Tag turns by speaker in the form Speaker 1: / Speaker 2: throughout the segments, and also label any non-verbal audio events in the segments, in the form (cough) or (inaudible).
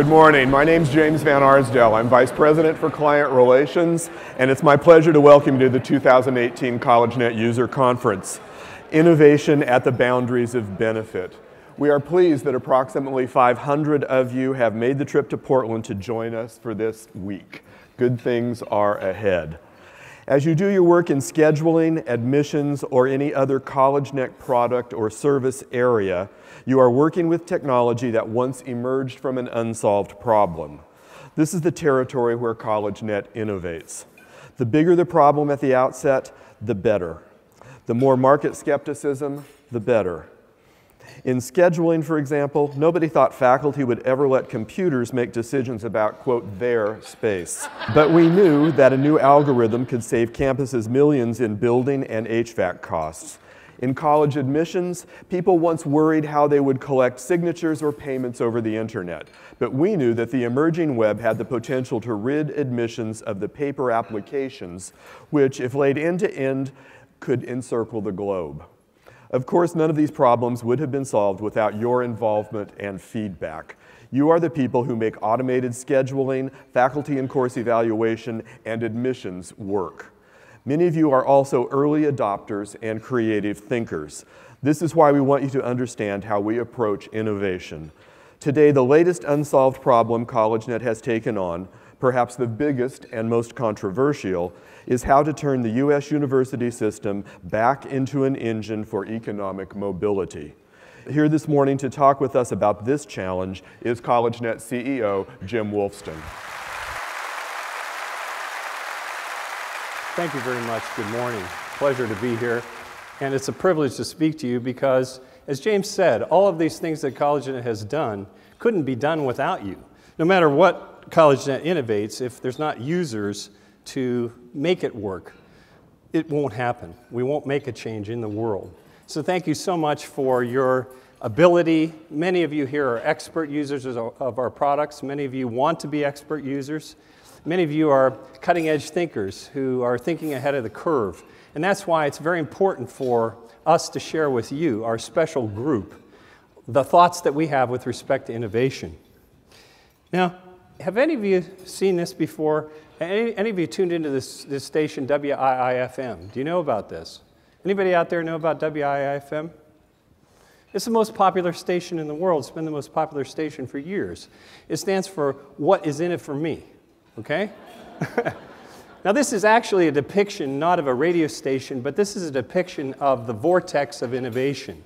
Speaker 1: Good morning. My name is James Van Arsdell. I'm Vice President for Client Relations, and it's my pleasure to welcome you to the 2018 CollegeNet User Conference, Innovation at the Boundaries of Benefit. We are pleased that approximately 500 of you have made the trip to Portland to join us for this week. Good things are ahead. As you do your work in scheduling, admissions, or any other CollegeNet product or service area, you are working with technology that once emerged from an unsolved problem. This is the territory where CollegeNet innovates. The bigger the problem at the outset, the better. The more market skepticism, the better. In scheduling, for example, nobody thought faculty would ever let computers make decisions about, quote, their space. But we knew that a new algorithm could save campuses millions in building and HVAC costs. In college admissions, people once worried how they would collect signatures or payments over the internet. But we knew that the emerging web had the potential to rid admissions of the paper applications, which, if laid end to end, could encircle the globe. Of course, none of these problems would have been solved without your involvement and feedback. You are the people who make automated scheduling, faculty and course evaluation, and admissions work. Many of you are also early adopters and creative thinkers. This is why we want you to understand how we approach innovation. Today, the latest unsolved problem CollegeNet has taken on, perhaps the biggest and most controversial, is how to turn the U.S. university system back into an engine for economic mobility. Here this morning to talk with us about this challenge is CollegeNet CEO Jim Wolfston.
Speaker 2: Thank you very much. Good morning. Pleasure to be here. And it's a privilege to speak to you because, as James said, all of these things that CollegeNet has done couldn't be done without you. No matter what CollegeNet innovates, if there's not users to make it work, it won't happen. We won't make a change in the world. So thank you so much for your ability. Many of you here are expert users of our products. Many of you want to be expert users. Many of you are cutting edge thinkers who are thinking ahead of the curve. And that's why it's very important for us to share with you, our special group, the thoughts that we have with respect to innovation. Now, have any of you seen this before? Any, any of you tuned into this, this station, WIIFM? Do you know about this? Anybody out there know about WIIFM? It's the most popular station in the world. It's been the most popular station for years. It stands for What is in it for me? Okay? (laughs) now, this is actually a depiction not of a radio station, but this is a depiction of the vortex of innovation.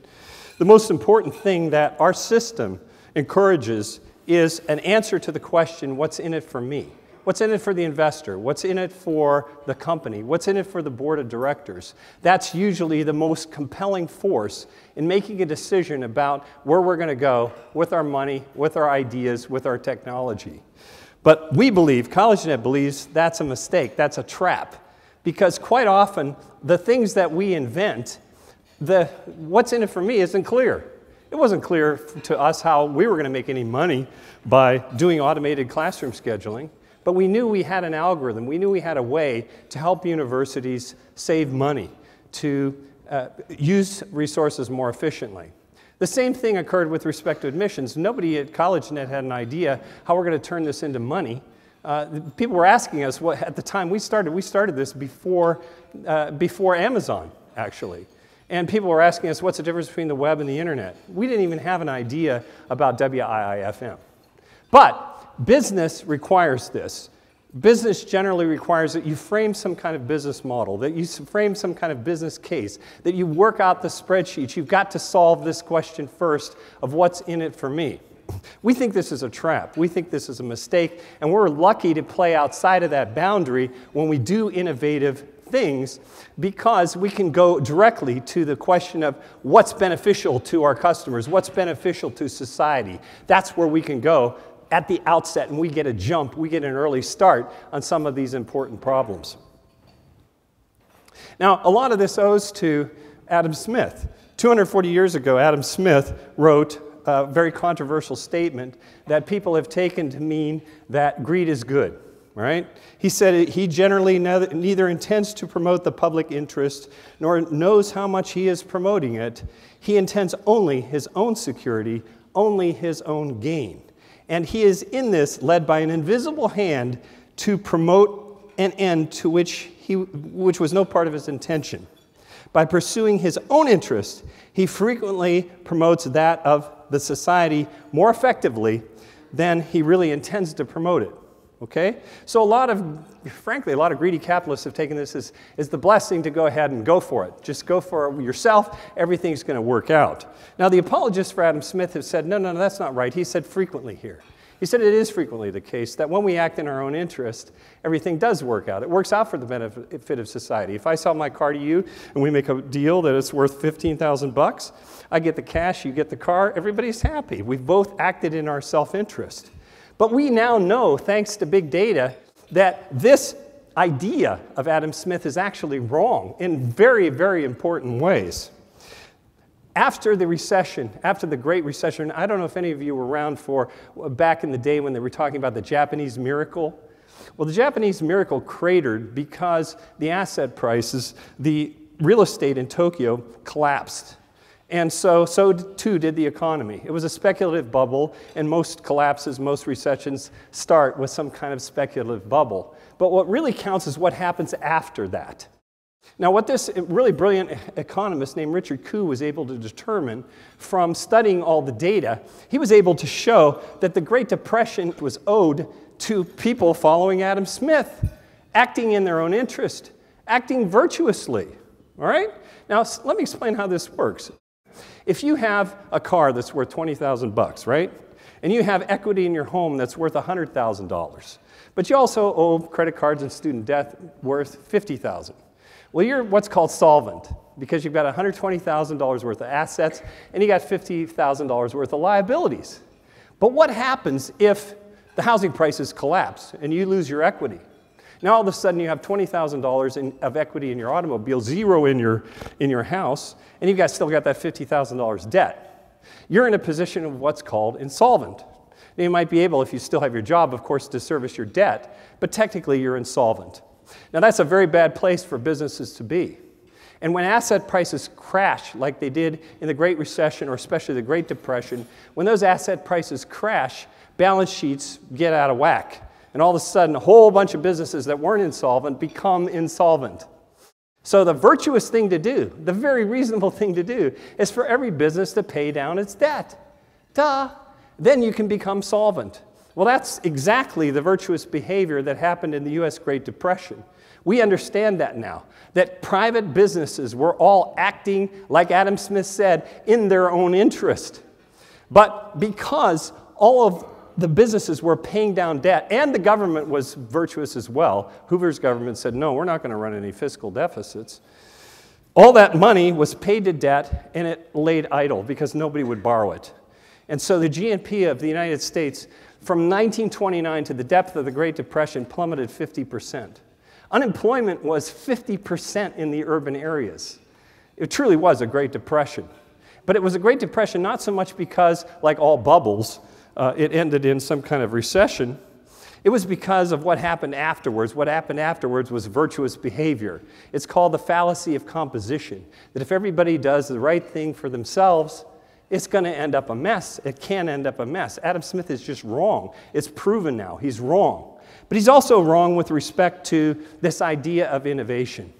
Speaker 2: The most important thing that our system encourages is an answer to the question, What's in it for me? What's in it for the investor? What's in it for the company? What's in it for the board of directors? That's usually the most compelling force in making a decision about where we're going to go with our money, with our ideas, with our technology. But we believe, CollegeNet believes, that's a mistake, that's a trap. Because quite often, the things that we invent, the, what's in it for me isn't clear. It wasn't clear to us how we were going to make any money by doing automated classroom scheduling. But we knew we had an algorithm. We knew we had a way to help universities save money, to uh, use resources more efficiently. The same thing occurred with respect to admissions. Nobody at CollegeNet had an idea how we're going to turn this into money. Uh, people were asking us what, at the time we started, we started this before, uh, before Amazon, actually. And people were asking us what's the difference between the web and the internet. We didn't even have an idea about WIIFM. But business requires this. Business generally requires that you frame some kind of business model, that you frame some kind of business case, that you work out the spreadsheets. You've got to solve this question first of what's in it for me. We think this is a trap. We think this is a mistake, and we're lucky to play outside of that boundary when we do innovative things because we can go directly to the question of what's beneficial to our customers, what's beneficial to society. That's where we can go at the outset and we get a jump, we get an early start on some of these important problems. Now, a lot of this owes to Adam Smith. 240 years ago, Adam Smith wrote a very controversial statement that people have taken to mean that greed is good, right? He said he generally neither intends to promote the public interest nor knows how much he is promoting it. He intends only his own security, only his own gain. And he is in this led by an invisible hand to promote an end to which, he, which was no part of his intention. By pursuing his own interest, he frequently promotes that of the society more effectively than he really intends to promote it. Okay? So, a lot of, frankly, a lot of greedy capitalists have taken this as, as the blessing to go ahead and go for it. Just go for it yourself, everything's going to work out. Now, the apologists for Adam Smith have said, no, no, no, that's not right. He said frequently here. He said it is frequently the case that when we act in our own interest, everything does work out. It works out for the benefit of society. If I sell my car to you and we make a deal that it's worth 15,000 bucks, I get the cash, you get the car, everybody's happy. We've both acted in our self-interest. But we now know, thanks to big data, that this idea of Adam Smith is actually wrong in very, very important ways. After the recession, after the Great Recession, I don't know if any of you were around for uh, back in the day when they were talking about the Japanese miracle. Well, the Japanese miracle cratered because the asset prices, the real estate in Tokyo collapsed. And so, so too did the economy. It was a speculative bubble, and most collapses, most recessions start with some kind of speculative bubble. But what really counts is what happens after that. Now, what this eh, really brilliant economist named Richard Koo was able to determine from studying all the data, he was able to show that the Great Depression was owed to people following Adam Smith, acting in their own interest, acting virtuously. All right? Now, let me explain how this works. If you have a car that's worth 20,000 bucks, right? And you have equity in your home that's worth $100,000, but you also owe credit cards and student debt worth 50,000. Well, you're what's called solvent because you've got $120,000 worth of assets and you got $50,000 worth of liabilities. But what happens if the housing prices collapse and you lose your equity? Now all of a sudden you have $20,000 of equity in your automobile, zero in your, in your house, and you've got, still got that $50,000 debt. You're in a position of what's called insolvent. Now, you might be able, if you still have your job, of course, to service your debt, but technically you're insolvent. Now, that's a very bad place for businesses to be. And when asset prices crash, like they did in the Great Recession or especially the Great Depression, when those asset prices crash, balance sheets get out of whack. And all of a sudden, a whole bunch of businesses that weren't insolvent become insolvent. So, the virtuous thing to do, the very reasonable thing to do, is for every business to pay down its debt. Duh. Then you can become solvent. Well, that's exactly the virtuous behavior that happened in the US Great Depression. We understand that now, that private businesses were all acting, like Adam Smith said, in their own interest. But because all of the businesses were paying down debt and the government was virtuous as well, Hoover's government said, no, we're not going to run any fiscal deficits. All that money was paid to debt and it laid idle because nobody would borrow it. And so the GNP of the United States from 1929 to the depth of the Great Depression plummeted 50%. Unemployment was 50% in the urban areas. It truly was a Great Depression. But it was a Great Depression not so much because, like all bubbles, uh, it ended in some kind of recession. It was because of what happened afterwards. What happened afterwards was virtuous behavior. It's called the fallacy of composition. That if everybody does the right thing for themselves, it's going to end up a mess. It can end up a mess. Adam Smith is just wrong. It's proven now. He's wrong. But he's also wrong with respect to this idea of innovation.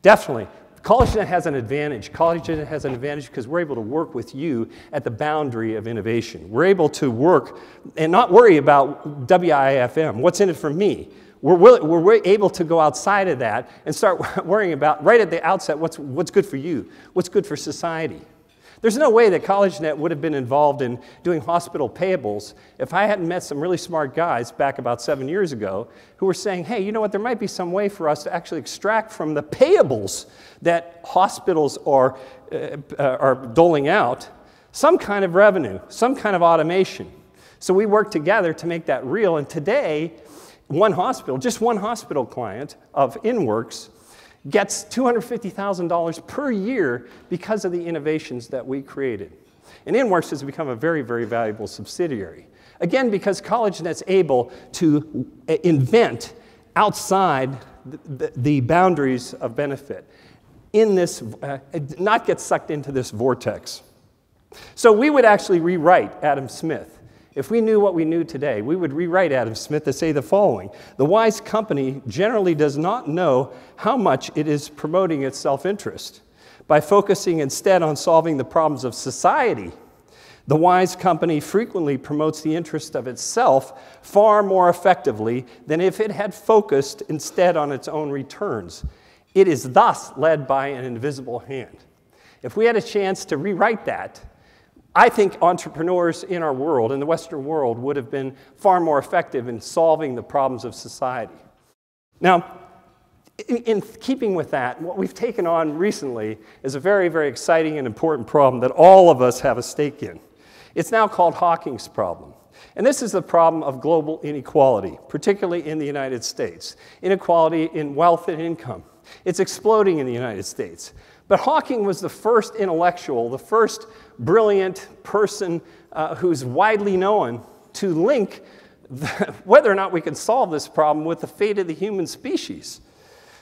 Speaker 2: Definitely. CollegeNet has an advantage. CollegeNet has an advantage because we're able to work with you at the boundary of innovation. We're able to work and not worry about WIFM. What's in it for me? We're, we're able to go outside of that and start (laughs) worrying about, right at the outset, what's, what's good for you, what's good for society. There's no way that CollegeNet would have been involved in doing hospital payables if I hadn't met some really smart guys back about seven years ago who were saying, hey, you know what, there might be some way for us to actually extract from the payables that hospitals are, uh, uh are doling out some kind of revenue, some kind of automation. So we worked together to make that real. And today, one hospital, just one hospital client of InWorks, gets $250,000 per year because of the innovations that we created. And InWorks has become a very, very valuable subsidiary. Again, because CollegeNet's able to uh, invent outside the, the boundaries of benefit, in this, uh, not get sucked into this vortex. So we would actually rewrite Adam Smith If we knew what we knew today, we would rewrite Adam Smith to say the following The wise company generally does not know how much it is promoting its self interest. By focusing instead on solving the problems of society, the wise company frequently promotes the interest of itself far more effectively than if it had focused instead on its own returns. It is thus led by an invisible hand. If we had a chance to rewrite that, I think entrepreneurs in our world, in the Western world, would have been far more effective in solving the problems of society. Now, in, in, keeping with that, what we've taken on recently is a very, very exciting and important problem that all of us have a stake in. It's now called Hawking's problem. And this is the problem of global inequality, particularly in the United States inequality in wealth and income. It's exploding in the United States. But Hawking was the first intellectual, the first brilliant person uh, who's widely known to link the, (laughs) whether or not we can solve this problem with the fate of the human species.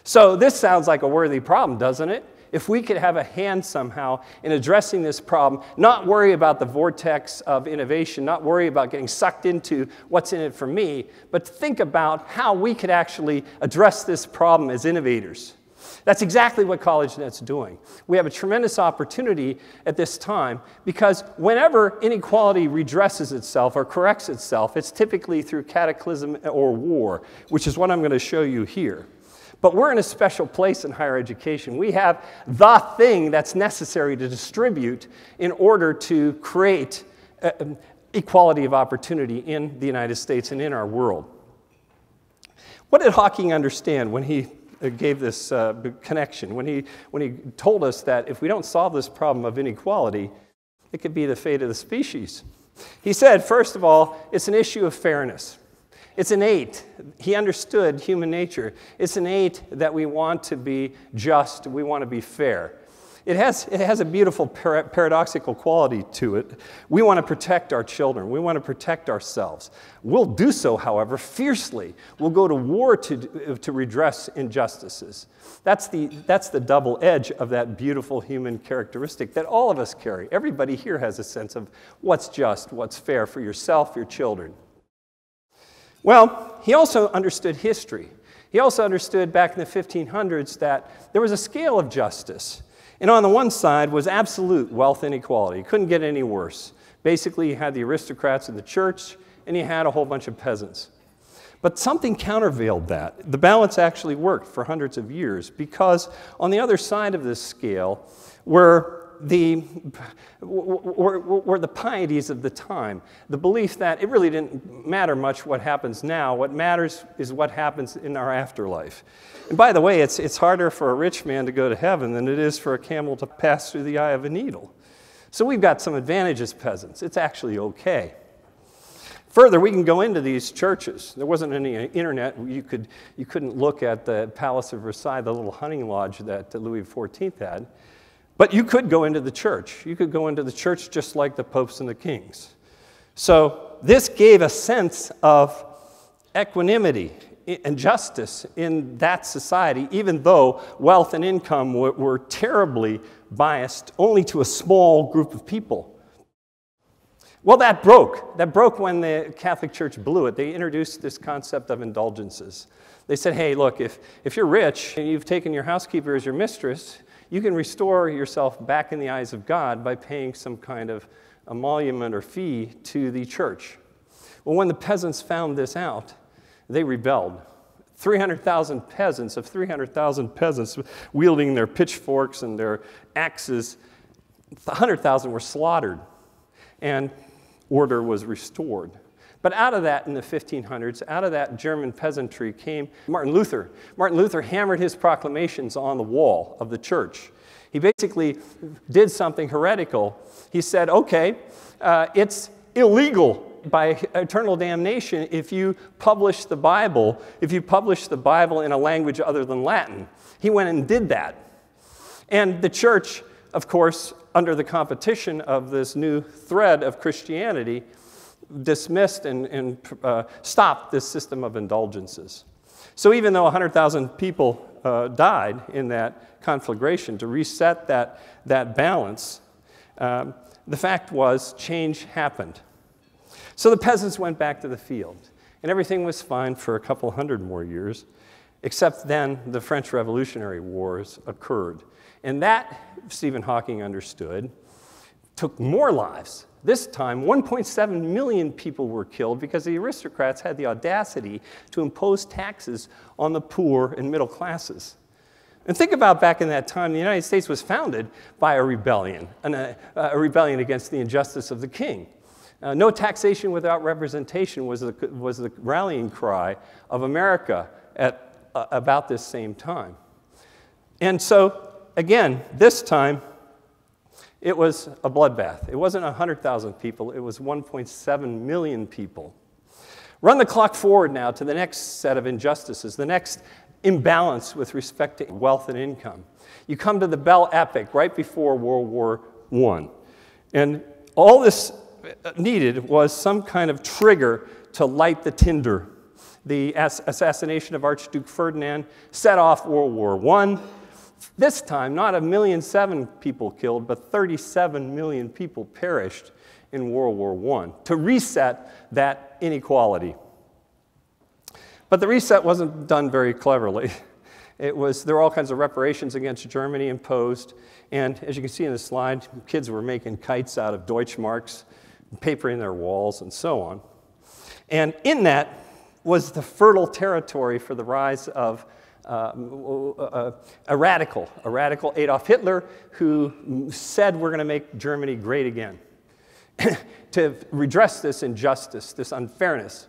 Speaker 2: So, this sounds like a worthy problem, doesn't it? If we could have a hand somehow in addressing this problem, not worry about the vortex of innovation, not worry about getting sucked into what's in it for me, but think about how we could actually address this problem as innovators. That's exactly what CollegeNet's doing. We have a tremendous opportunity at this time because whenever inequality redresses itself or corrects itself, it's typically through cataclysm or war, which is what I'm going to show you here. But we're in a special place in higher education. We have the thing that's necessary to distribute in order to create uh, um, equality of opportunity in the United States and in our world. What did Hawking understand when he gave this uh, connection, when he, when he told us that if we don't solve this problem of inequality, it could be the fate of the species? He said, first of all, it's an issue of fairness. It's innate. He understood human nature. It's innate that we want to be just, we want to be fair. It has, it has a beautiful para- paradoxical quality to it. We want to protect our children. We want to protect ourselves. We'll do so, however, fiercely. We'll go to war to, to redress injustices. That's the, that's the double edge of that beautiful human characteristic that all of us carry. Everybody here has a sense of what's just, what's fair for yourself, your children. Well, he also understood history. He also understood back in the 1500s that there was a scale of justice. And on the one side was absolute wealth inequality. It couldn't get any worse. Basically, you had the aristocrats of the church, and you had a whole bunch of peasants. But something countervailed that. The balance actually worked for hundreds of years because on the other side of this scale were the, were, were the pieties of the time. The belief that it really didn't matter much what happens now. What matters is what happens in our afterlife. And by the way, it's, it's harder for a rich man to go to heaven than it is for a camel to pass through the eye of a needle. So we've got some advantages, peasants. It's actually okay. Further, we can go into these churches. There wasn't any internet. You, could, you couldn't look at the Palace of Versailles, the little hunting lodge that Louis XIV had. But you could go into the church. You could go into the church just like the popes and the kings. So this gave a sense of equanimity and justice in that society, even though wealth and income were, terribly biased only to a small group of people. Well, that broke. That broke when the Catholic Church blew it. They introduced this concept of indulgences. They said, hey, look, if, if you're rich and you've taken your housekeeper as your mistress, you can restore yourself back in the eyes of God by paying some kind of emolument or fee to the church. Well, when the peasants found this out, they rebelled. 300,000 peasants, of 300,000 peasants wielding their pitchforks and their axes, 100,000 were slaughtered, and order was restored. But out of that in the 1500s, out of that German peasantry came Martin Luther. Martin Luther hammered his proclamations on the wall of the church. He basically did something heretical. He said, okay, uh, it's illegal by eternal damnation if you publish the Bible, if you publish the Bible in a language other than Latin. He went and did that. And the church, of course, under the competition of this new thread of Christianity, dismissed and, and uh, stopped this system of indulgences. So even though 100,000 people uh, died in that conflagration to reset that, that balance, um, the fact was change happened. So the peasants went back to the field, and everything was fine for a couple hundred more years, except then the French Revolutionary Wars occurred. And that, Stephen Hawking understood, took more lives. This time, 1.7 million people were killed because the aristocrats had the audacity to impose taxes on the poor and middle classes. And think about back in that time, the United States was founded by a rebellion, a, a rebellion against the injustice of the king. Uh, no taxation without representation was the, was the rallying cry of America at uh, about this same time. And so, again, this time, it was a bloodbath. It wasn't 100,000 people, it was 1.7 million people. Run the clock forward now to the next set of injustices, the next imbalance with respect to wealth and income. You come to the Belle Époque right before World War I. And all this uh, needed was some kind of trigger to light the tinder. The assassination of Archduke Ferdinand set off World War I. This time, not a million seven people killed, but 37 million people perished in World War I to reset that inequality. But the reset wasn't done very cleverly. (laughs) It was, there were all kinds of reparations against Germany imposed. And as you can see in the slide, kids were making kites out of Deutschmarks, papering their walls, and so on. And in that was the fertile territory for the rise of uh, a, a radical, a radical Adolf Hitler, who said we're going to make Germany great again. (coughs) to redress this injustice, this unfairness.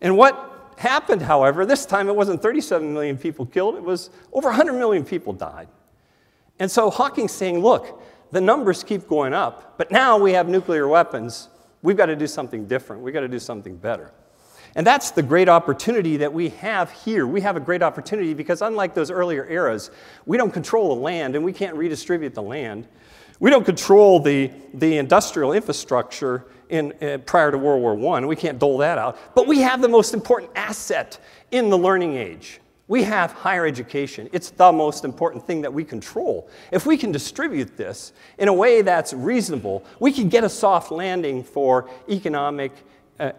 Speaker 2: And what happened, however, this time it wasn't 37 million people killed, it was over 100 million people died. And so Hawking's saying, look, the numbers keep going up, but now we have nuclear weapons. We've got to do something different. We've got to do something better. And that's the great opportunity that we have here. We have a great opportunity because, unlike those earlier eras, we don't control the land and we can't redistribute the land. We don't control the, the industrial infrastructure in, uh, prior to World War I. We can't dole that out. But we have the most important asset in the learning age. We have higher education. It's the most important thing that we control. If we can distribute this in a way that's reasonable, we can get a soft landing for economic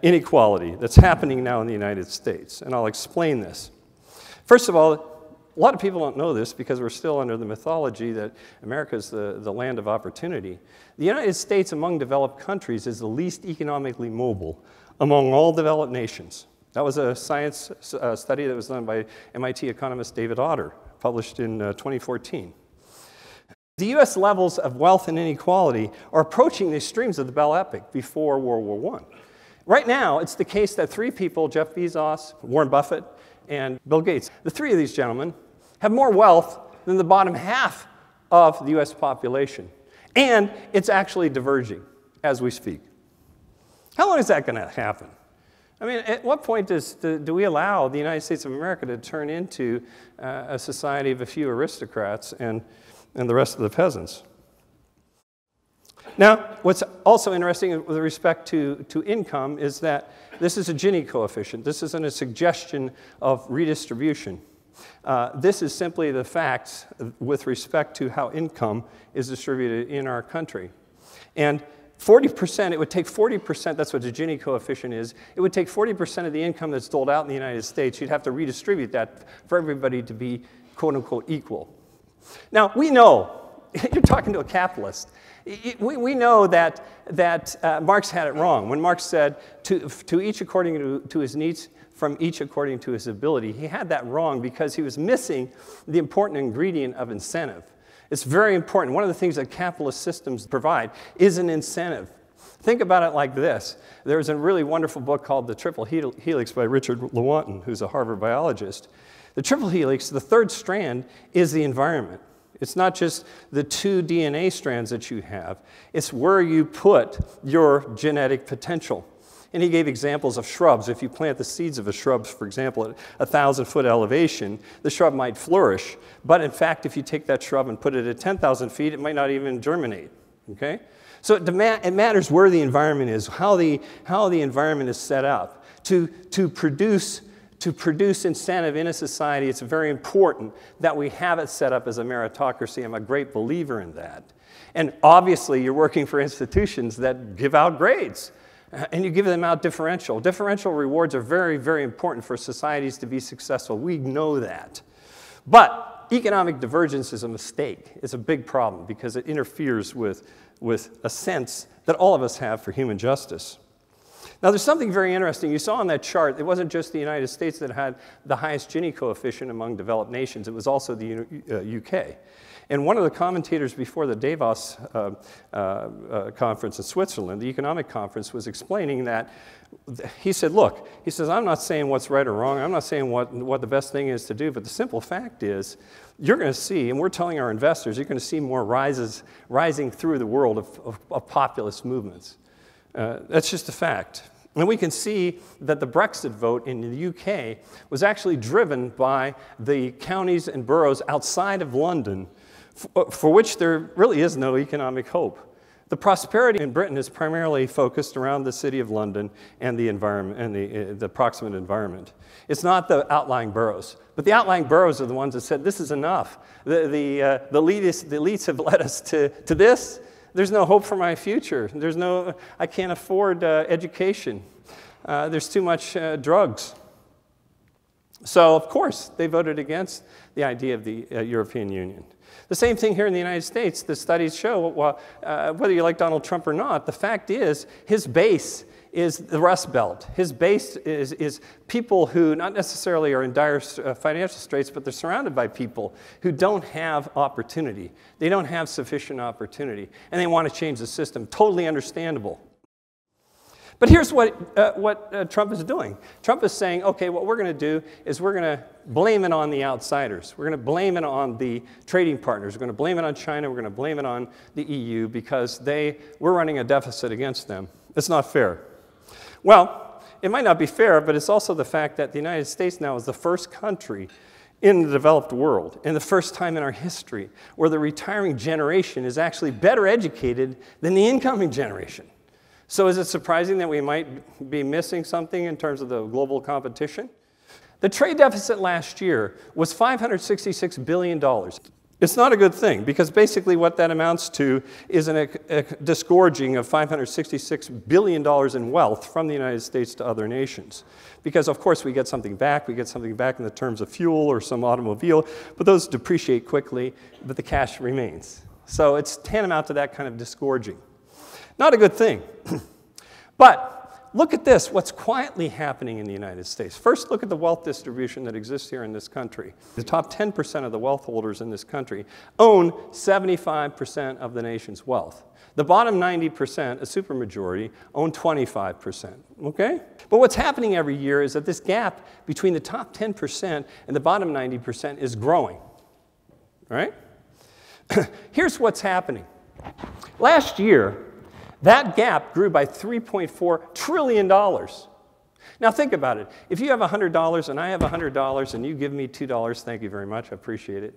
Speaker 2: inequality that's happening now in the United States. And I'll explain this. First of all, a lot of people don't know this because we're still under the mythology that America is the, the land of opportunity. The United States, among developed countries, is the least economically mobile among all developed nations. That was a science uh, study that was done by MIT economist David Autor, published in uh, 2014. The US levels of wealth and inequality are approaching the extremes of the Belle Époque before World War I. Right now, it's the case that three people, Jeff Bezos, Warren Buffett, and Bill Gates, the three of these gentlemen have more wealth than the bottom half of the US population. And it's actually diverging as we speak. How long is that going to happen? I mean, at what point does, do we allow the United States of America to turn into uh, a society of a few aristocrats and, and the rest of the peasants? Now, what's also interesting with respect to, to income is that this is a Gini coefficient. This isn't a suggestion of redistribution. Uh, this is simply the facts with respect to how income is distributed in our country. And 40%, it would take 40%, that's what the Gini coefficient is, it would take 40% of the income that's doled out in the United States. You'd have to redistribute that for everybody to be quote unquote equal. Now, we know, (laughs) you're talking to a capitalist. We, we know that, that uh, Marx had it wrong. When Marx said, to, to each according to, to his needs, from each according to his ability. He had that wrong because he was missing the important ingredient of incentive. It's very important. One of the things that capitalist systems provide is an incentive. Think about it like this. There's a really wonderful book called The Triple Helix by Richard Lewontin, who's a Harvard biologist. The triple helix, the third strand, is the environment. It's not just the two DNA strands that you have, it's where you put your genetic potential. And he gave examples of shrubs. If you plant the seeds of a shrub, for example, at a thousand foot elevation, the shrub might flourish. But in fact, if you take that shrub and put it at 10,000 feet, it might not even germinate. Okay? So it, it matters where the environment is, how the, how the environment is set up. To, to, produce, to produce incentive in a society, it's very important that we have it set up as a meritocracy. I'm a great believer in that. And obviously, you're working for institutions that give out grades. Uh, and you give them out differential. Differential rewards are very, very important for societies to be successful. We know that. But economic divergence is a mistake. It's a big problem because it interferes with, with a sense that all of us have for human justice. Now, there's something very interesting. You saw on that chart, it wasn't just the United States that had the highest Gini coefficient among developed nations, it was also the uh, UK. And one of the commentators before the Davos uh, uh, uh, conference in Switzerland, the economic conference, was explaining that he said, Look, he says, I'm not saying what's right or wrong. I'm not saying what, what the best thing is to do, but the simple fact is, you're going to see, and we're telling our investors, you're going to see more rises rising through the world of, of, of populist movements. Uh, that's just a fact. And we can see that the Brexit vote in the UK was actually driven by the counties and boroughs outside of London uh, for which there really is no economic hope. The prosperity in Britain is primarily focused around the city of London and the environment and the, uh, the proximate environment. It's not the outlying boroughs, but the outlying boroughs are the ones that said this is enough. The, the, uh, the, elites, the elites have led us to, to this. There's no hope for my future. There's no, I can't afford uh, education. Uh, there's too much uh, drugs. So, of course, they voted against the idea of the uh, European Union. The same thing here in the United States. The studies show, well, uh, whether you like Donald Trump or not, the fact is his base is the Rust Belt. His base is, is people who not necessarily are in dire uh, financial straits, but they're surrounded by people who don't have opportunity. They don't have sufficient opportunity, and they want to change the system. Totally understandable. But here's what, uh, what uh, Trump is doing Trump is saying, okay, what we're going to do is we're going to blame it on the outsiders. We're going to blame it on the trading partners. We're going to blame it on China. We're going to blame it on the EU because they, we're running a deficit against them. It's not fair. Well, it might not be fair, but it's also the fact that the United States now is the first country in the developed world, and the first time in our history, where the retiring generation is actually better educated than the incoming generation. So, is it surprising that we might be missing something in terms of the global competition? The trade deficit last year was $566 billion. It's not a good thing because basically what that amounts to is an, a, a disgorging of $566 billion in wealth from the United States to other nations. Because, of course, we get something back. We get something back in the terms of fuel or some automobile, but those depreciate quickly, but the cash remains. So it's tantamount to that kind of disgorging. Not a good thing. (clears throat) but look at this what's quietly happening in the United States. First, look at the wealth distribution that exists here in this country. The top 10% of the wealth holders in this country own 75% of the nation's wealth. The bottom 90%, a supermajority, own 25%. Okay? But what's happening every year is that this gap between the top 10% and the bottom 90% is growing. right? (clears throat) Here's what's happening. Last year, that gap grew by $3.4 trillion. Now think about it. If you have $100 and I have $100 and you give me $2, thank you very much, I appreciate it.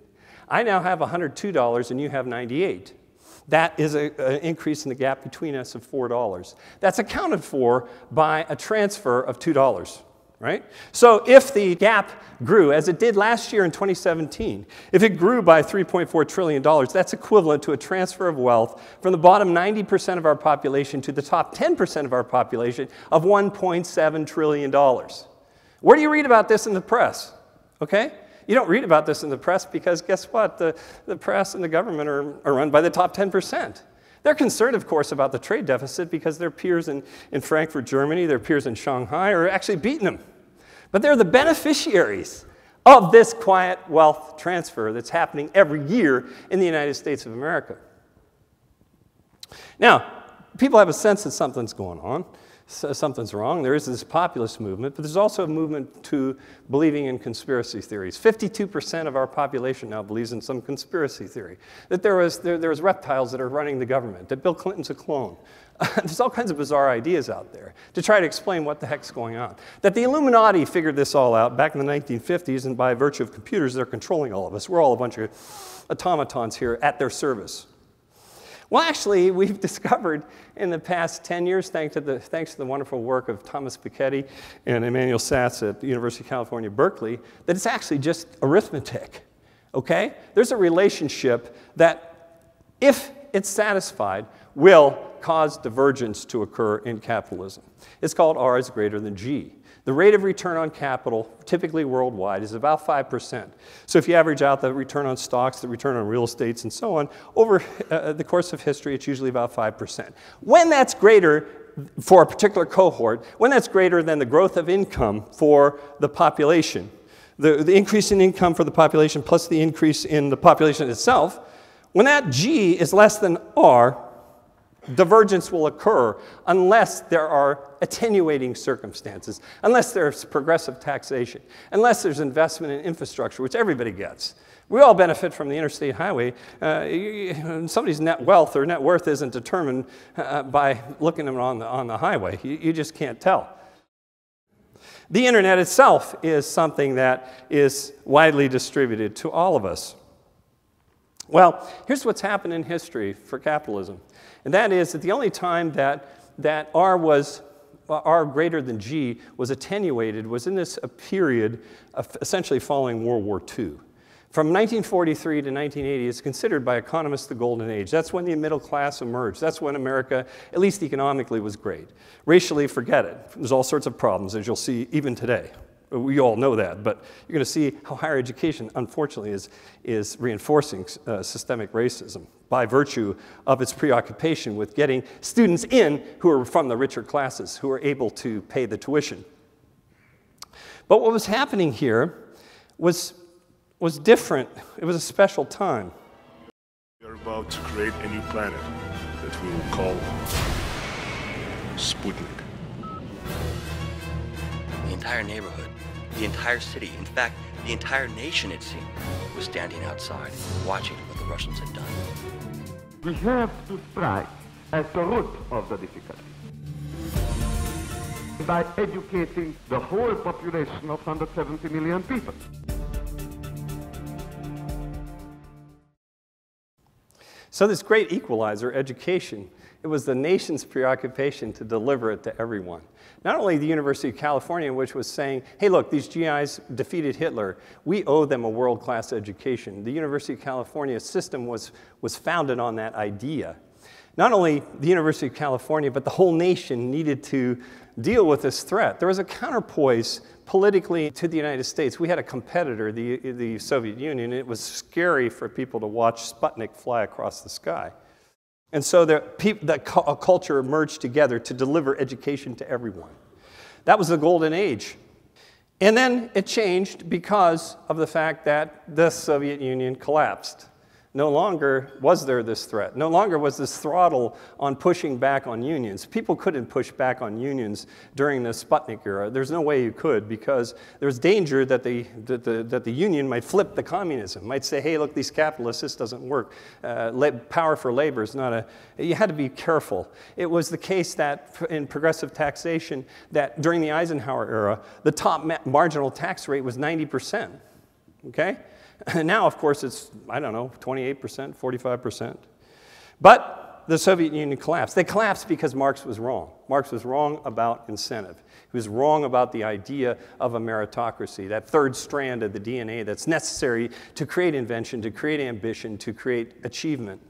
Speaker 2: I now have $102 and you have 98. That is an increase in the gap between us of $4. That's accounted for by a transfer of $2 right? So if the gap grew, as it did last year in 2017, if it grew by $3.4 trillion, that's equivalent to a transfer of wealth from the bottom 90% of our population to the top 10% of our population of $1.7 trillion. Where do you read about this in the press? Okay? You don't read about this in the press because guess what? The, the press and the government are, are run by the top 10%. They're concerned, of course, about the trade deficit because their peers in, in Frankfurt, Germany, their peers in Shanghai are actually beating them. But they're the beneficiaries of this quiet wealth transfer that's happening every year in the United States of America. Now, people have a sense that something's going on something's wrong. There is this populist movement, but there's also a movement to believing in conspiracy theories. 52% of our population now believes in some conspiracy theory. That there was, there, there was reptiles that are running the government, that Bill Clinton's a clone. (laughs) there's all kinds of bizarre ideas out there to try to explain what the heck's going on. That the Illuminati figured this all out back in the 1950s, and by virtue of computers, they're controlling all of us. We're all a bunch of automatons here at their service. Well, actually, (laughs) we've discovered in the past 10 years, thanks to the, thanks to the wonderful work of Thomas Piketty and Emmanuel Saez at the University of California, Berkeley, that it's actually just arithmetic. Okay? There's a relationship that if it's satisfied, will cause divergence to occur in capitalism. It's called R is greater than G. The rate of return on capital, typically worldwide, is about 5%. So if you average out the return on stocks, the return on real estates, and so on, over uh, the course of history, it's usually about 5%. When that's greater for a particular cohort, when that's greater than the growth of income for the population, the, the increase in income for the population plus the increase in the population itself, when that G is less than R, divergence will occur unless there are attenuating circumstances, unless there's progressive taxation, unless there's investment in infrastructure, which everybody gets. We all benefit from the interstate highway. Uh, somebody's net wealth or net worth isn't determined uh, by looking at them on the, on the highway. You, you just can't tell. The internet itself is something that is widely distributed to all of us. Well, here's what's happened in history for capitalism. And that is that the only time that, that R was R greater than G was attenuated was in this period essentially following World War II. From 1943 to 1980 is considered by economists the golden age. That's when the middle class emerged. That's when America, at least economically, was great. Racially, forget it. There's all sorts of problems, as you'll see even today. We all know that, but you're going to see how higher education, unfortunately, is, is reinforcing uh, systemic racism by virtue of its preoccupation with getting students in who are from the richer classes, who are able to pay the tuition. But what was happening here was, was different. It was a special time.
Speaker 3: We are about to create a new planet that we will call Sputnik.
Speaker 4: The entire neighborhood the entire city, in fact, the entire nation, it seemed, was standing outside, watching what the Russians had done.
Speaker 5: We have to strike at the root of the difficulty by educating the whole population of 170 million people.
Speaker 2: So, this great equalizer, education, it was the nation's preoccupation to deliver it to everyone. Not only the University of California, which was saying, hey, look, these GIs defeated Hitler. We owe them a world class education. The University of California system was, was founded on that idea. Not only the University of California, but the whole nation needed to deal with this threat. There was a counterpoise politically to the United States. We had a competitor, the, the Soviet Union, it was scary for people to watch Sputnik fly across the sky. And so the, the culture emerged together to deliver education to everyone. That was the golden age. And then it changed because of the fact that the Soviet Union collapsed. No longer was there this threat. No longer was this throttle on pushing back on unions. People couldn't push back on unions during the Sputnik era. There's no way you could because there was danger that the, that the, that the union might flip the communism, might say, hey, look, these capitalists, this doesn't work. Uh, power for labor is not a, you had to be careful. It was the case that in progressive taxation, that during the Eisenhower era, the top marginal tax rate was 90%. Okay? (laughs) now, of course, it's, I don't know, 28%, 45%. But the Soviet Union collapsed. They collapsed because Marx was wrong. Marx was wrong about incentive. He was wrong about the idea of a meritocracy, that third strand of the DNA that's necessary to create invention, to create ambition, to create achievement.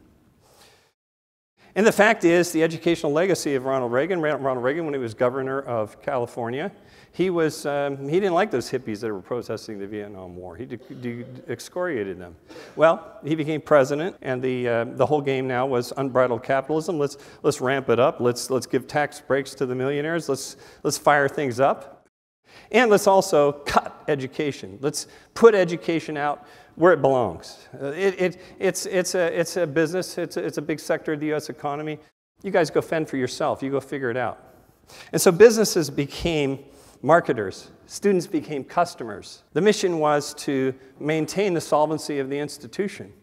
Speaker 2: And the fact is, the educational legacy of Ronald Reagan, Ronald Reagan, when he was governor of California, he, was, um, he didn't like those hippies that were protesting the Vietnam War. He de- de- excoriated them. Well, he became president, and the, uh, the whole game now was unbridled capitalism. Let's, let's ramp it up. Let's, let's give tax breaks to the millionaires. Let's, let's fire things up. And let's also cut education. Let's put education out where it belongs. Uh, it, it, it's, it's, a, it's a business, it's a, it's a big sector of the US economy. You guys go fend for yourself, you go figure it out. And so businesses became marketers. Students became customers. The mission was to maintain the solvency of the institution.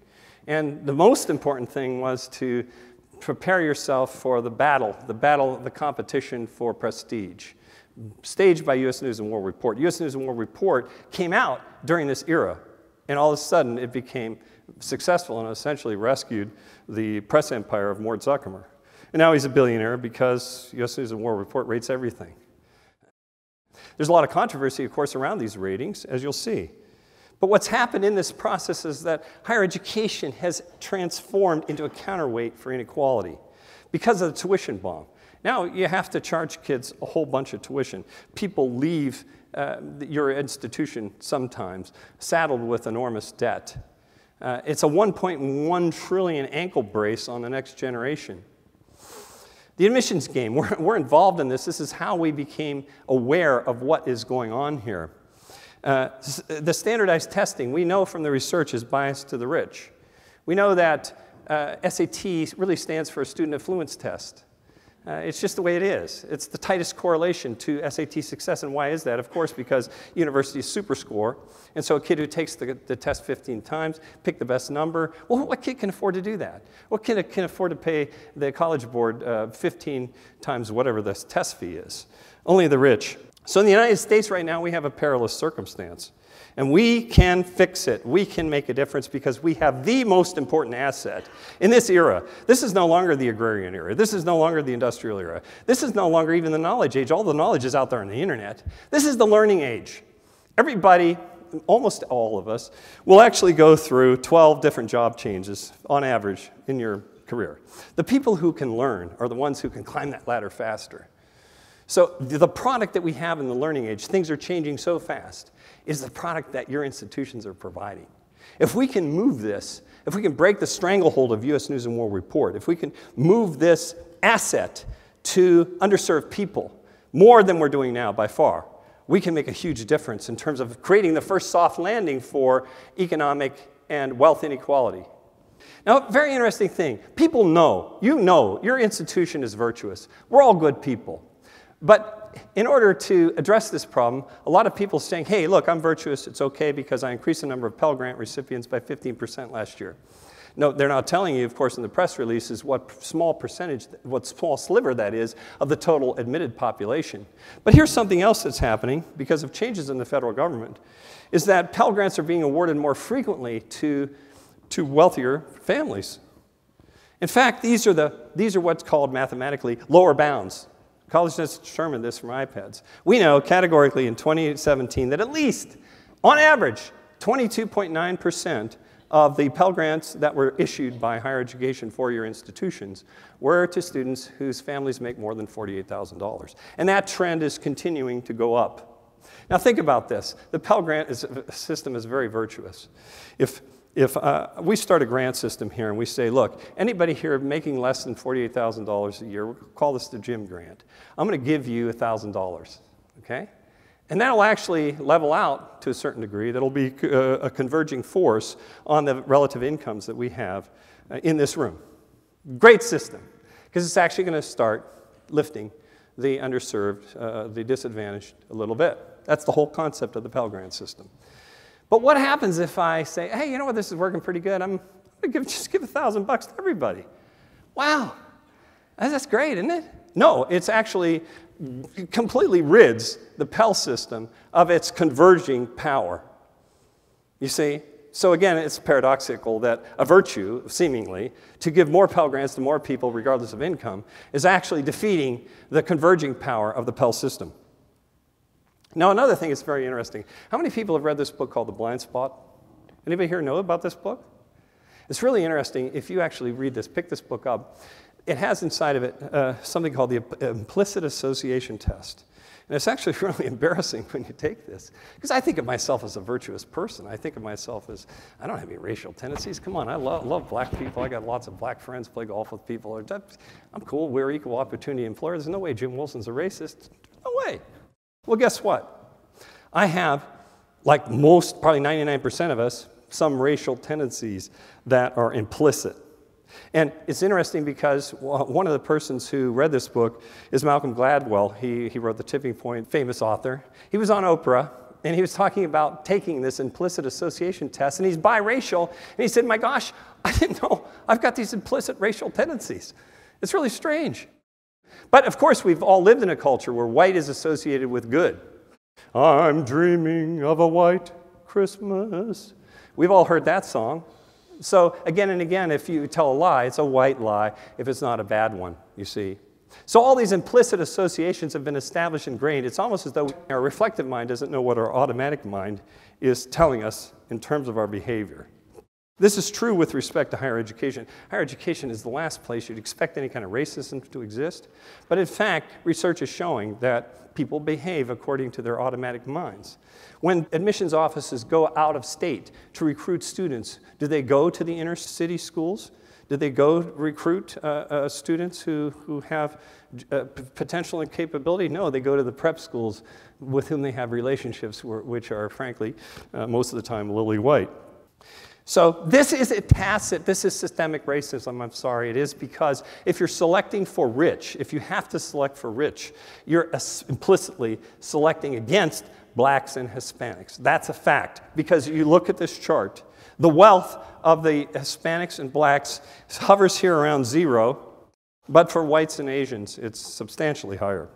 Speaker 2: And the most important thing was to prepare yourself for the battle, the battle, the competition for prestige. Staged by US News and World Report. US News and World Report came out during this era, and all of a sudden it became successful and essentially rescued the press empire of Mort Zuckerman. And now he's a billionaire because US News and World Report rates everything. There's a lot of controversy, of course, around these ratings, as you'll see. But what's happened in this process is that higher education has transformed into a counterweight for inequality because of the tuition bomb. Now you have to charge kids a whole bunch of tuition. People leave uh, your institution sometimes saddled with enormous debt. Uh, it's a 1.1 trillion ankle brace on the next generation. The admissions game, we're, we're involved in this. This is how we became aware of what is going on here. Uh, the standardized testing, we know from the research, is biased to the rich. We know that uh, SAT really stands for a student affluence test. Uh, it's just the way it is. It's the tightest correlation to SAT success. And why is that? Of course, because universities super score. And so a kid who takes the, the test 15 times, pick the best number. Well, what kid can afford to do that? What kid can afford to pay the college board uh, 15 times whatever the test fee is? Only the rich. So in the United States right now, we have a perilous circumstance. And we can fix it. We can make a difference because we have the most important asset in this era. This is no longer the agrarian era. This is no longer the industrial era. This is no longer even the knowledge age. All the knowledge is out there on the internet. This is the learning age. Everybody, almost all of us, will actually go through 12 different job changes on average in your career. The people who can learn are the ones who can climb that ladder faster. So, the product that we have in the learning age, things are changing so fast is the product that your institutions are providing. If we can move this, if we can break the stranglehold of US News and World Report, if we can move this asset to underserved people more than we're doing now by far, we can make a huge difference in terms of creating the first soft landing for economic and wealth inequality. Now, very interesting thing. People know, you know, your institution is virtuous. We're all good people. But in order to address this problem, a lot of people saying, hey, look, I'm virtuous, it's okay because I increased the number of Pell Grant recipients by 15% last year. No, they're not telling you, of course, in the press releases what small percentage, what small sliver that is of the total admitted population. But here's something else that's happening because of changes in the federal government, is that Pell Grants are being awarded more frequently to, to wealthier families. In fact, these are, the, these are what's called mathematically lower bounds. College has determined this from IPEDS. We know categorically in 2017 that at least, on average, 22.9% of the Pell Grants that were issued by higher education four year institutions were to students whose families make more than $48,000. And that trend is continuing to go up. Now, think about this the Pell Grant is, system is very virtuous. If if uh, we start a grant system here and we say, look, anybody here making less than $48,000 a year, we'll call this the Jim grant. I'm going to give you $1,000, okay? And that'll actually level out to a certain degree. That'll be uh, a converging force on the relative incomes that we have uh, in this room. Great system, because it's actually going to start lifting the underserved, uh, the disadvantaged a little bit. That's the whole concept of the Pell Grant system. But what happens if I say, hey, you know what, this is working pretty good. I'm going (laughs) to just give a thousand bucks to everybody. Wow, that's great, isn't it? No, it's actually completely rids the Pell system of its converging power. You see? So again, it's paradoxical that a virtue, seemingly, to give more Pell Grants to more people, regardless of income, is actually defeating the converging power of the Pell system. Now, another thing that's very interesting. How many people have read this book called The Blind Spot? Anybody here know about this book? It's really interesting if you actually read this, pick this book up. It has inside of it uh, something called the implicit association test. And it's actually (laughs) really embarrassing when you take this. Because I think of myself as a virtuous person. I think of myself as, I don't have any racial tendencies. Come on, I love, love black people. I got lots of black friends, play golf with people. I'm cool. We're equal opportunity employers. There's no way Jim Wolfston's a racist. No way. Well, guess what? I have, like most, probably 99% of us, some racial tendencies that are implicit. And it's interesting because one of the persons who read this book is Malcolm Gladwell. He, he wrote The Tipping Point, famous author. He was on Oprah, and he was talking about taking this implicit association test, and he's biracial. And he said, My gosh, I didn't know I've got these implicit racial tendencies. It's really strange. But of course, we've all lived in a culture where white is associated with good. I'm dreaming of a white Christmas. We've all heard that song. So, again and again, if you tell a lie, it's a white lie if it's not a bad one, you see. So, all these implicit associations have been established and ingrained. It's almost as though our reflective mind doesn't know what our automatic mind is telling us in terms of our behavior. This is true with respect to higher education. Higher education is the last place you'd expect any kind of racism to exist. But in fact, research is showing that people behave according to their automatic minds. When admissions offices go out of state to recruit students, do they go to the inner city schools? Do they go recruit uh, uh, students who, who have uh, potential and capability? No, they go to the prep schools with whom they have relationships, which are, frankly, uh, most of the time lily white. So this is a tacit, this is systemic racism, I'm sorry. It is because if you're selecting for rich, if you have to select for rich, you're implicitly selecting against blacks and Hispanics. That's a fact because you look at this chart. The wealth of the Hispanics and blacks hovers here around zero, but for whites and Asians, it's substantially higher.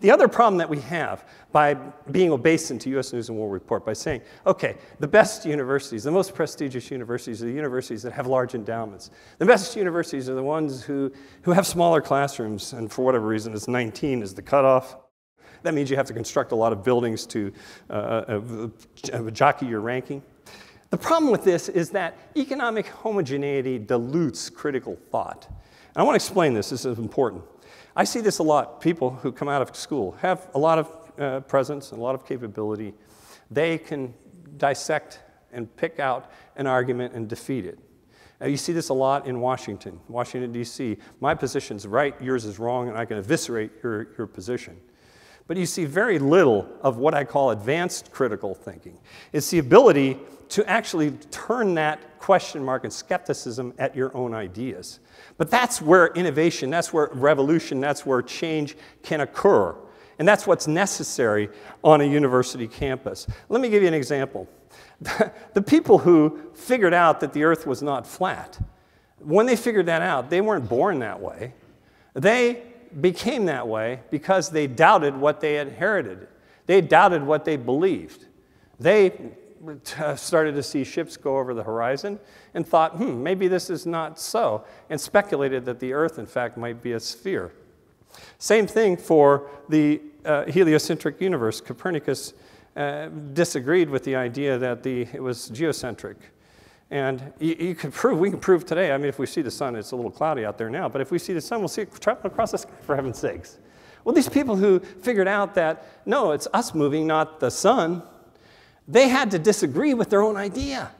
Speaker 2: The other problem that we have by being obeisant to US News and World Report, by saying, okay, the best universities, the most prestigious universities are the universities that have large endowments. The best universities are the ones who, who have smaller classrooms, and for whatever reason, it's 19 is the cutoff. That means you have to construct a lot of buildings to uh, uh, jockey your ranking. The problem with this is that economic homogeneity dilutes critical thought. And I want to explain this, this is important. I see this a lot. People who come out of school have a lot of uh, presence and a lot of capability. They can dissect and pick out an argument and defeat it. Uh, you see this a lot in Washington, Washington, D.C. My position's right, yours is wrong, and I can eviscerate your, your position. But you see very little of what I call advanced critical thinking. It's the ability to actually turn that question mark and skepticism at your own ideas. But that's where innovation, that's where revolution, that's where change can occur. And that's what's necessary on a university campus. Let me give you an example. (laughs) the people who figured out that the earth was not flat, when they figured that out, they weren't born that way. They became that way because they doubted what they inherited. They doubted what they believed. They started to see ships go over the horizon and thought, hmm, maybe this is not so, and speculated that the Earth, in fact, might be a sphere. Same thing for the uh, heliocentric universe. Copernicus uh, disagreed with the idea that the, it was geocentric. And you, you can (laughs) prove, we can prove today, I mean, if we see the sun, it's a little cloudy out there now, but if we see the sun, we'll see it traveling across the sky, for heaven's sakes. Well, these people who figured out that, no, it's us moving, not the sun, they had to disagree with their own idea.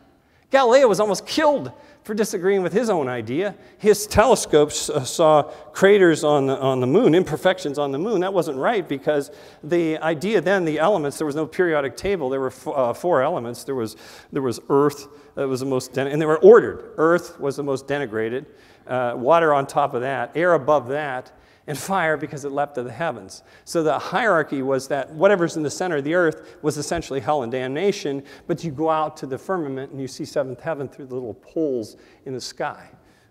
Speaker 2: Galileo was almost killed for disagreeing with his own idea. His telescopes uh, saw craters on the, on the moon, imperfections on the moon. That wasn't right because the idea then, the elements, there was no periodic table. There were uh, four elements. There was, there was earth, that was the most, and they were ordered. Earth was the most denigrated, uh, water on top of that, air above that, and fire because it leapt to the heavens. So the hierarchy was that whatever's in the center of the earth was essentially hell and damnation, but you go out to the firmament and you see seventh heaven through the little poles in the sky.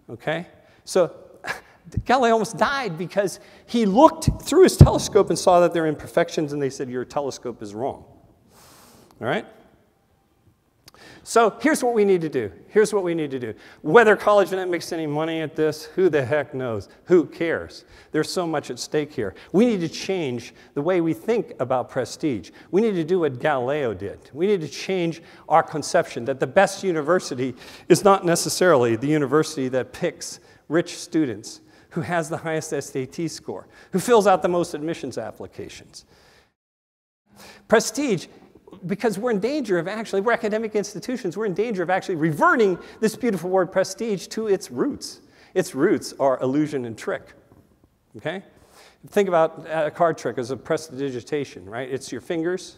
Speaker 2: Okay? So (laughs) Galileo almost died because he looked through his telescope and saw that there were imperfections, and they said, Your telescope is wrong. All right? So here's what we need to do. Here's what we need to do. Whether CollegeNet makes any money at this, who the heck knows? Who cares? There's so much at stake here. We need to change the way we think about prestige. We need to do what Galileo did. We need to change our conception that the best university is not necessarily the university that picks rich students, who has the highest SAT score, who fills out the most admissions applications. Prestige because we're in danger of actually, we're academic institutions, we're in danger of actually reverting this beautiful word prestige to its roots. Its roots are illusion and trick. Okay? Think about a card trick as a prestidigitation, right? It's your fingers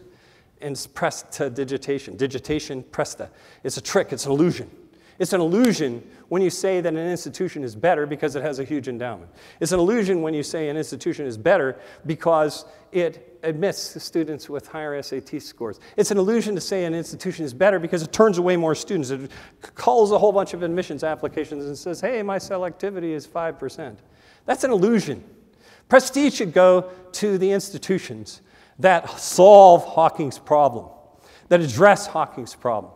Speaker 2: and it's prestidigitation. Digitation, presta. It's a trick, it's an illusion. It's an illusion when you say that an institution is better because it has a huge endowment. It's an illusion when you say an institution is better because it admits students with higher SAT scores. It's an illusion to say an institution is better because it turns away more students. It calls a whole bunch of admissions applications and says, hey, my selectivity is 5%. That's an illusion. Prestige should go to the institutions that solve Hawking's problem, that address Hawking's problem.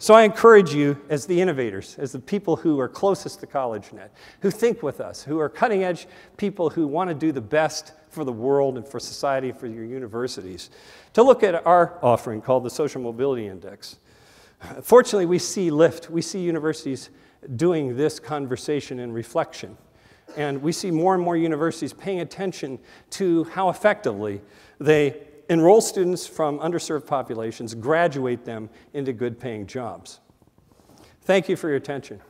Speaker 2: So I encourage you, as the innovators, as the people who are closest to CollegeNet, who think with us, who are cutting edge people who want to do the best for the world and for society, for your universities, to look at our offering called the Social Mobility Index. Fortunately, we see lift, we see universities doing this conversation and reflection. And we see more and more universities paying attention to how effectively they enroll students from underserved populations, graduate them into good paying jobs. Thank you for your attention.